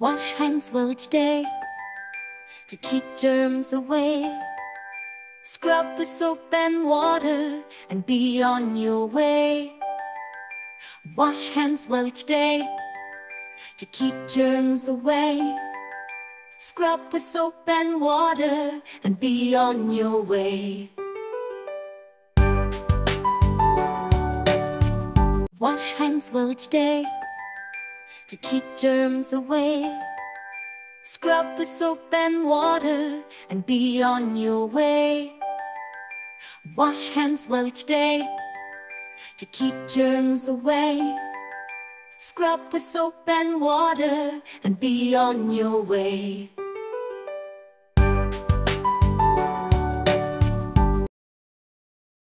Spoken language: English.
Wash hands well each day to keep germs away. Scrub with soap and water and be on your way. Wash hands well each day to keep germs away. Scrub with soap and water and be on your way. Wash hands well each day to keep germs away. Scrub with soap and water and be on your way. Wash hands well each day to keep germs away. Scrub with soap and water and be on your way.